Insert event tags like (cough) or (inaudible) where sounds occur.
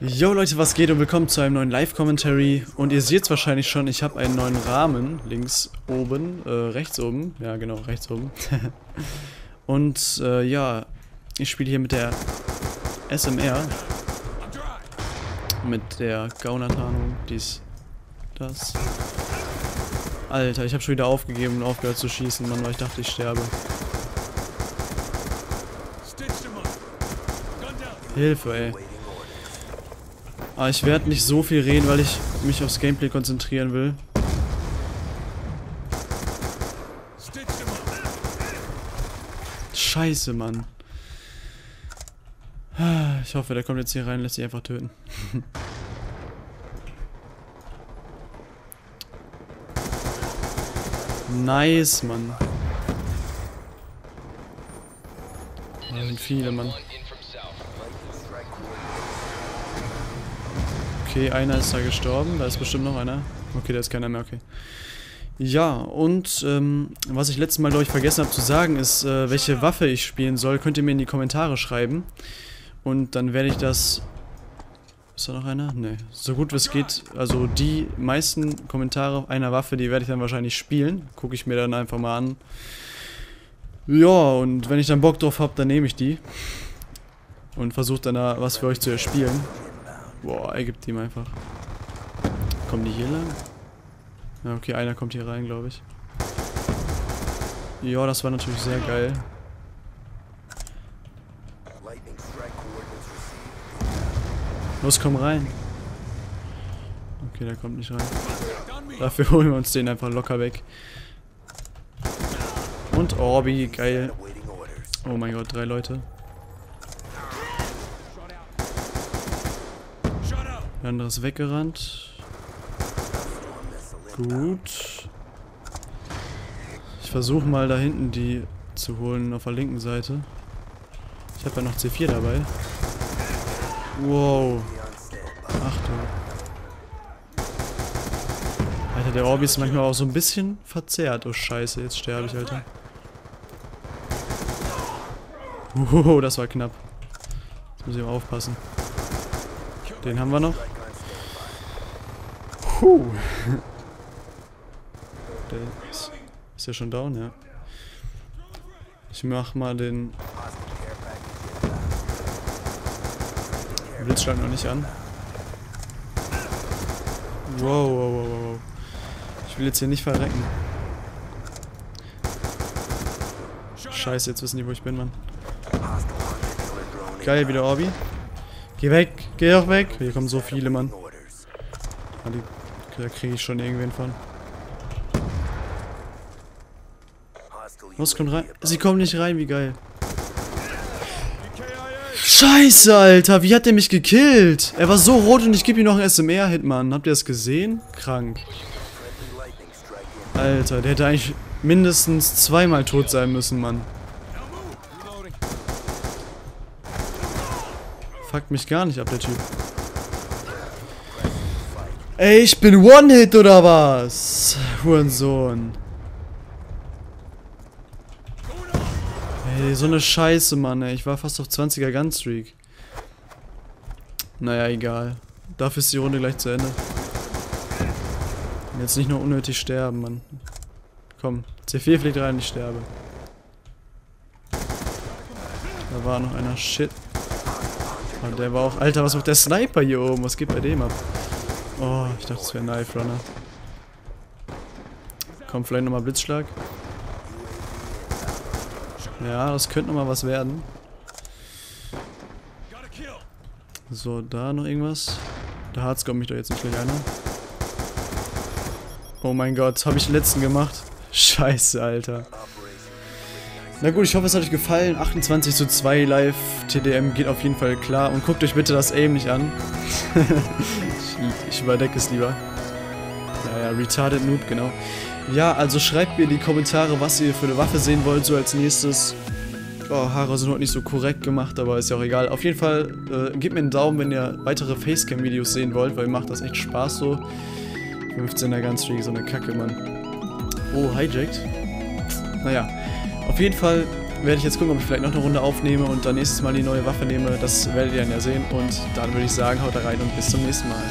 Yo Leute, was geht und willkommen zu einem neuen Live-Commentary. Und ihr seht es wahrscheinlich schon, ich habe einen neuen Rahmen, links oben, äh, rechts oben, ja genau, rechts oben. (laughs) und äh, ja, ich spiele hier mit der SMR, mit der Gaunertarnung, dies, das. Alter, ich habe schon wieder aufgegeben und aufgehört zu schießen, Mann, weil ich dachte, ich sterbe. Hilfe, ey. Aber ich werde nicht so viel reden, weil ich mich aufs Gameplay konzentrieren will. Scheiße, Mann. Ich hoffe, der kommt jetzt hier rein und lässt sich einfach töten. (laughs) nice, Mann. Da sind viele, Mann. Okay, einer ist da gestorben. Da ist bestimmt noch einer. Okay, da ist keiner mehr, okay. Ja, und ähm, was ich letztes Mal, glaube ich, vergessen habe zu sagen, ist, äh, welche Waffe ich spielen soll, könnt ihr mir in die Kommentare schreiben. Und dann werde ich das... Ist da noch einer? Ne. So gut wie es geht, also die meisten Kommentare einer Waffe, die werde ich dann wahrscheinlich spielen. Gucke ich mir dann einfach mal an. Ja, und wenn ich dann Bock drauf habe, dann nehme ich die. Und versuche dann da was für euch zu erspielen. Boah, er gibt ihm einfach. Kommen die hier lang? Ja, okay, einer kommt hier rein, glaube ich. Ja, das war natürlich sehr geil. Los, komm rein. Okay, der kommt nicht rein. Dafür (laughs) holen wir uns den einfach locker weg. Und Orbi, geil. Oh mein Gott, drei Leute. Der andere ist weggerannt. Gut. Ich versuche mal da hinten die zu holen auf der linken Seite. Ich habe ja noch C4 dabei. Wow. Achtung. Alter, der Orbi ist manchmal auch so ein bisschen verzerrt. Oh scheiße, jetzt sterbe ich, Alter. Wow, das war knapp. Jetzt muss ich mal aufpassen. Den haben wir noch. Puh. (laughs) Der ist, ist ja schon down, ja. Ich mach mal den Blitzschlag noch nicht an. Wow, wow, wow, wow. Ich will jetzt hier nicht verrecken. Scheiße, jetzt wissen die, wo ich bin, Mann. Geil, wieder Orbi. Geh weg, geh doch weg. Hier kommen so viele, Mann. Ah, die, da kriege ich schon irgendwen von. Los, kommt rein. Sie kommen nicht rein, wie geil. Scheiße, Alter. Wie hat der mich gekillt? Er war so rot und ich gebe ihm noch einen SMR-Hit, Mann. Habt ihr das gesehen? Krank. Alter, der hätte eigentlich mindestens zweimal tot sein müssen, Mann. Fuckt mich gar nicht ab, der Typ. Ey, ich bin One-Hit oder was? Hurensohn. Ey, so eine Scheiße, Mann, ey. Ich war fast auf 20er Gunstreak. Naja, egal. Dafür ist die Runde gleich zu Ende. Jetzt nicht nur unnötig sterben, Mann. Komm, C4 fliegt rein, ich sterbe. Da war noch einer. Shit. Und der war auch... Alter, was macht der Sniper hier oben? Was geht bei dem ab? Oh, ich dachte, das wäre ein Knife Runner. Komm, vielleicht nochmal Blitzschlag. Ja, das könnte nochmal was werden. So, da noch irgendwas. Der Harz kommt mich doch jetzt nicht gleich einer. Oh mein Gott, habe ich den letzten gemacht? Scheiße, Alter. Na gut, ich hoffe, es hat euch gefallen. 28 zu 2 live. TDM geht auf jeden Fall klar. Und guckt euch bitte das Aim nicht an. ich, (laughs) ich überdecke es lieber. Ja, ja, Retarded Noob, genau. Ja, also schreibt mir in die Kommentare, was ihr für eine Waffe sehen wollt, so als nächstes. Oh, Haare sind heute nicht so korrekt gemacht, aber ist ja auch egal. Auf jeden Fall, äh, gebt mir einen Daumen, wenn ihr weitere Facecam-Videos sehen wollt, weil macht das echt Spaß so. 15er Gunstreak, so eine Kacke, Mann. Oh, hijacked. Naja, auf jeden Fall werde ich jetzt gucken, ob ich vielleicht noch eine Runde aufnehme und dann nächstes Mal die neue Waffe nehme. Das werdet ihr dann ja sehen. Und dann würde ich sagen, haut rein und bis zum nächsten Mal.